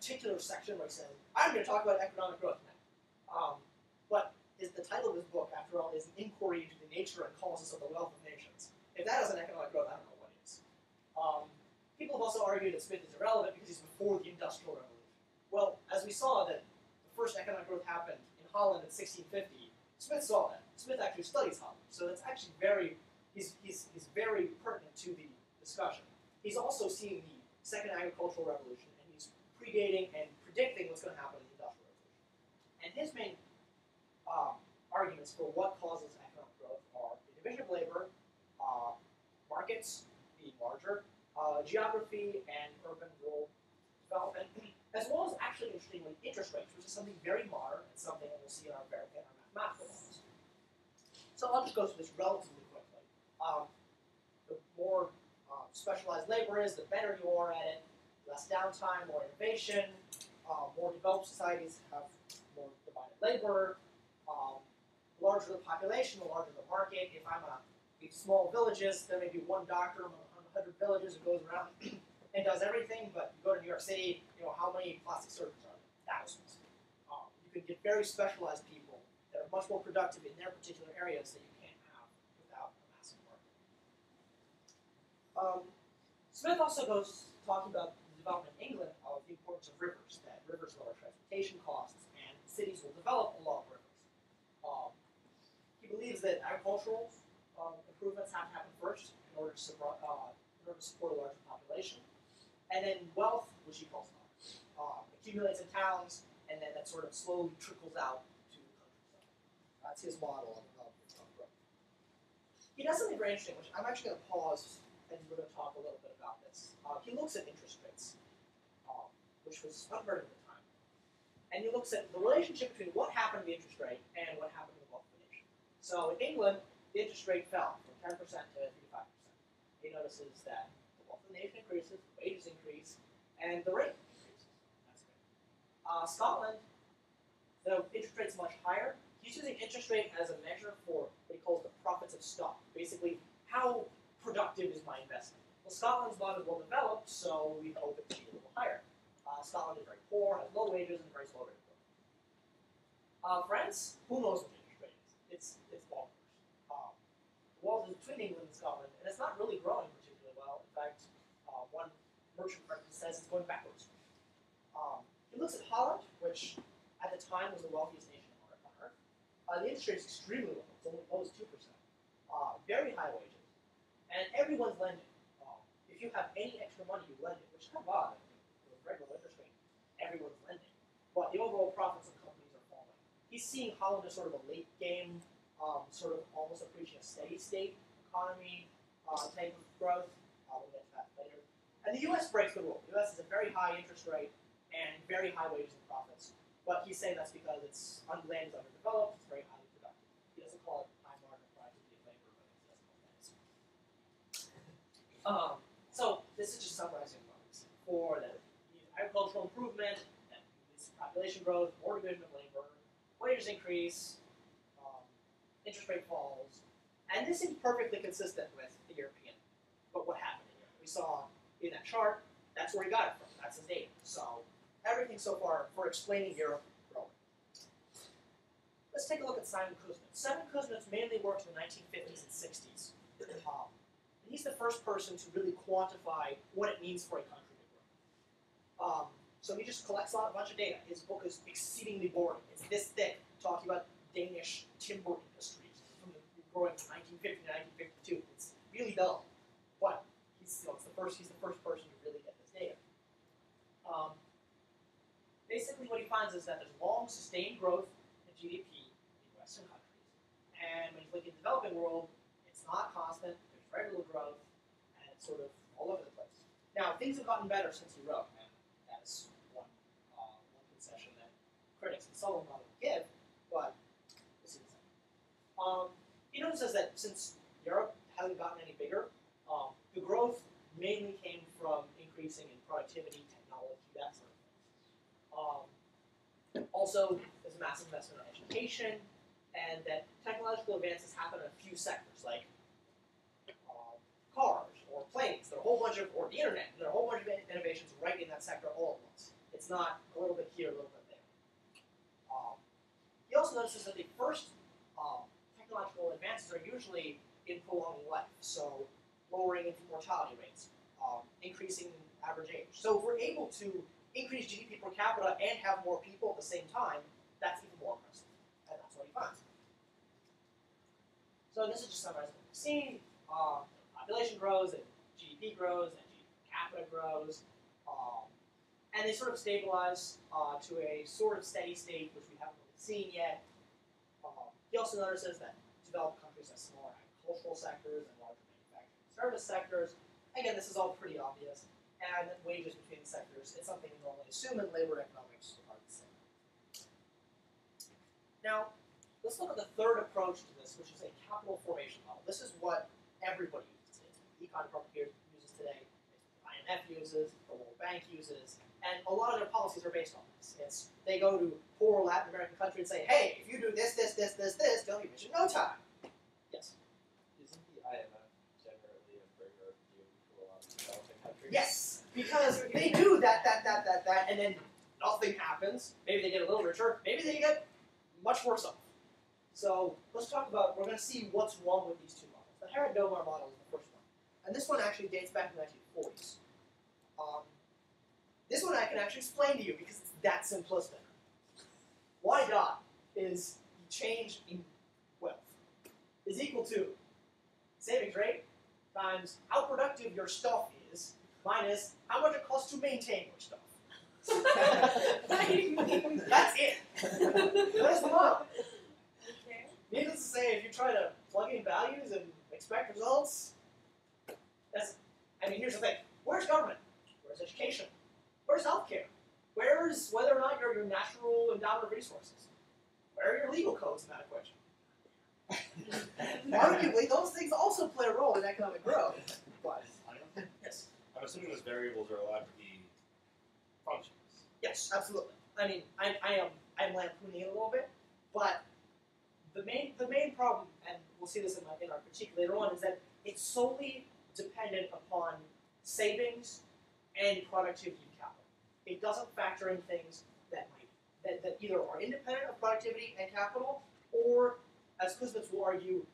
particular section where he says, I'm going to talk about economic growth now. Um, but is the title of his book, after all, is an inquiry into the nature and causes of the wealth of nations. If that isn't economic growth, I don't know what is. Um, people have also argued that Smith is irrelevant because he's before the Industrial Revolution. Well, as we saw that the first economic growth happened in Holland in 1650, Smith saw that. Smith actually studies Holland, so that's actually very he's, he's, he's very pertinent to the discussion. He's also seeing the second agricultural revolution, predating and predicting what's going to happen in the industrial revolution. And his main um, arguments for what causes economic growth are the division of labor, uh, markets being larger, uh, geography and urban rural development, as well as actually interestingly interest rates, which is something very modern and something that we'll see in our, in our mathematical models. So I'll just go through this relatively quickly. Um, the more uh, specialized labor is, the better you are at it. Less downtime, more innovation. Uh, more developed societies have more divided labor. Um, larger the population, the larger the market. If I'm a these small villages, there may be one doctor among 100 villages who goes around and does everything. But you go to New York City, you know how many plastic surgeons are there? Thousands. Um, you can get very specialized people that are much more productive in their particular areas that you can't have without a massive market. Um, Smith also goes talking about development in England of the importance of rivers, that rivers lower transportation costs, and cities will develop along rivers. Um, he believes that agricultural um, improvements have to happen first in order to, support, uh, in order to support a larger population, and then wealth, which he calls um, accumulates in towns, and then that sort of slowly trickles out to the countryside. That's his model of, growth. He does something very interesting, which I'm actually going to pause and we're going to talk a little bit about this. Uh, he looks at interest rates, um, which was unheard of at the time. And he looks at the relationship between what happened to the interest rate and what happened to the wealth of the nation. So in England, the interest rate fell from 10% to 35%. He notices that the wealth of the nation increases, wages increase, and the rate increases. That's good. Uh, Scotland, the interest rate's much higher. He's using interest rate as a measure for what he calls the profits of stock. Basically, how productive is my investment? Well, Scotland's not as well developed, so we hope it to be a little higher. Uh, Scotland is very poor, has low wages, and a very slow rate of growth. Uh, France, who knows what the interest rate is? It's it's bonkers. Um, the wall is between England and Scotland, and it's not really growing particularly well. In fact, uh, one merchant friend says it's going backwards. Um, he looks at Holland, which at the time was the wealthiest nation on Earth. Uh, the interest rate is extremely low; it's only almost two percent. Uh, very high wages and everyone's lending. If you have any extra money, you lend it, which is kind of odd. With regular interest rate, everyone's lending. But the overall profits of companies are falling. He's seeing Holland as sort of a late game, um, sort of almost approaching a steady state economy uh, type of growth. Uh, we'll get to that later. And the U.S. breaks the rule. The U.S. has a very high interest rate and very high wages and profits. But he's saying that's because its land is underdeveloped, it's very highly productive. He doesn't call it Um, so this is just summarizing said before that agricultural improvement, population growth, more division of labor, wages increase, um, interest rate falls, and this is perfectly consistent with the European. But what happened here? We saw in that chart, that's where he got it from. That's his data. So everything so far for explaining Europe growing. Let's take a look at Simon Kuznets. Simon Kuznets mainly worked in the 1950s and 60s. He's the first person to really quantify what it means for a country to grow. Um, so he just collects a, lot, a bunch of data. His book is exceedingly boring. It's this thick, talking about Danish timber industries from the, growing from 1950 to 1952. It's really dull, but he's, you know, the first. He's the first person to really get this data. Um, basically, what he finds is that there's long, sustained growth in GDP in Western countries, and when you look at the developing world, it's not constant regular growth, and it's sort of all over the place. Now, things have gotten better since he wrote, and that's one, uh, one concession that critics and on will give, but this is um, He notices that since Europe hasn't gotten any bigger, um, the growth mainly came from increasing in productivity, technology, that sort of thing. Um, also, there's a massive investment in education, and that technological advances happen in a few sectors, like cars or planes. There are a whole bunch of, or the internet. There are a whole bunch of innovations right in that sector all at once. It's not a little bit here, a little bit there. Um, he also notices that the first um, technological advances are usually in prolonging life, so lowering mortality rates, um, increasing average age. So if we're able to increase GDP per capita and have more people at the same time, that's even more impressive. And that's what he finds. So this is just summarizing what we've seen. Um, population grows and GDP grows and GDP capita grows. Um, and they sort of stabilize uh, to a sort of steady state, which we haven't really seen yet. Um, he also notices that developed countries have smaller agricultural sectors and larger manufacturing service sectors. Again, this is all pretty obvious. And wages between the sectors, it's something we normally assume in labor economics are the same. Now, let's look at the third approach to this, which is a capital formation model. This is what everybody Econ Department here uses today. IMF uses, the World Bank uses, and a lot of their policies are based on this. It's they go to poor Latin American country and say, hey, if you do this, this, this, this, this, they'll be rich in no time. Yes. Isn't the IMF generally a bigger view to a lot of developing countries? Yes, because they do that, that, that, that, that, and then nothing happens. Maybe they get a little richer. Maybe they get much worse off. So let's talk about. We're going to see what's wrong with these two models. The Harrod-Domar model is the first one, and this one actually dates back to the 1940s. Um, this one I can actually explain to you because it's that simplistic. Y dot is the change in wealth is equal to savings rate times how productive your stuff is minus how much it costs to maintain your stuff. That's it. That's the model. Okay. Needless to say, if you try to plug in values and expect results. I mean, here's the thing: where's government? Where's education? Where's healthcare? Where's whether or not you're your natural endowment of resources? Where are your legal codes in that equation? Arguably, those things also play a role in economic growth. But yes, I'm assuming those variables are allowed to be functions. yes, absolutely. I mean, I, I am I'm lampooning it a little bit, but the main the main problem, and we'll see this in, my, in our critique later on, is that it's solely dependent upon savings and productivity capital. It doesn't factor in things that might that, that either are independent of productivity and capital, or as Kuznets will argue,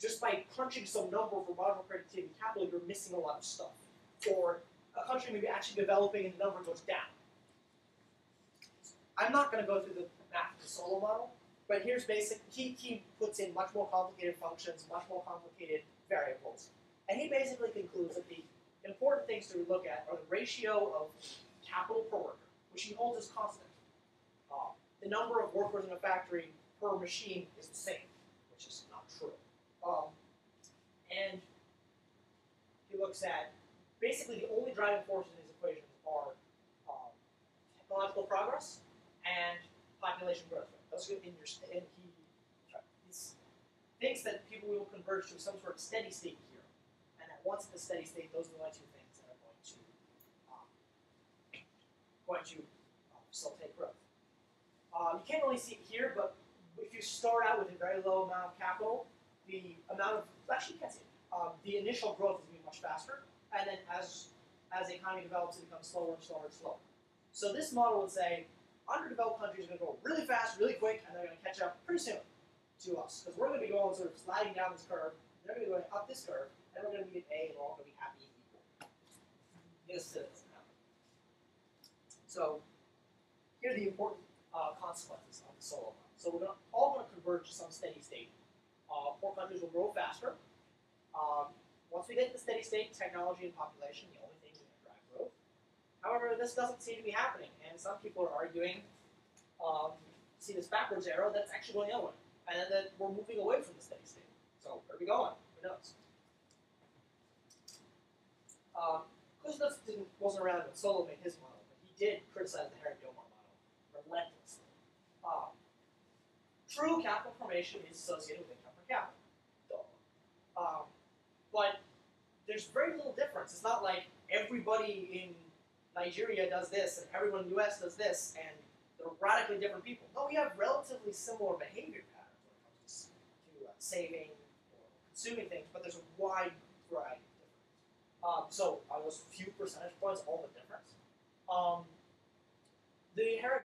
just by crunching some number for marginal productivity capital, you're missing a lot of stuff. Or a country may be actually developing and the number goes down. I'm not going to go through the math of the Solow model, but here's basic. He, he puts in much more complicated functions, much more complicated variables. And he basically concludes that the important things to look at are the ratio of capital per worker, which he holds as constant. Uh, the number of workers in a factory per machine is the same, which is not true. Um, and he looks at basically the only driving forces in these equations are um, technological progress and population growth. Those are in your and he he's, thinks that people will converge to some sort of steady state here, once the steady state, those are the only two things that are going to um, going to um, facilitate growth. Um, you can't really see it here, but if you start out with a very low amount of capital, the amount of actually you can't see it. Um, the initial growth is going to be much faster, and then as as the economy develops, it becomes slower and slower and slower. So this model would say underdeveloped countries are going to go really fast, really quick, and they're going to catch up pretty soon to us because we're going to be going sort of sliding down this curve. They're going to be going up this curve, be A, we're all going to be happy and equal. Doesn't happen. So here are the important uh, consequences of the Solow model. So we're gonna, all going to converge to some steady state. Uh, poor countries will grow faster. Um, once we get to the steady state, technology and population, the only things that can drive growth. However, this doesn't seem to be happening, and some people are arguing, um, see this backwards arrow, that's actually going the other way, and that we're moving away from the steady state. So where are we going? Who knows? Didn't wasn't around when Solow made his model, but he did criticize the Harrod-Domar model relentlessly. Um, true capital formation is associated with income per capita. Um, but there's very little difference. It's not like everybody in Nigeria does this and everyone in the US does this and they're radically different people. No, we have relatively similar behavior patterns when it comes to, to uh, saving or consuming things, but there's a wide variety Um, so on those few percentage points, all the difference. Um, the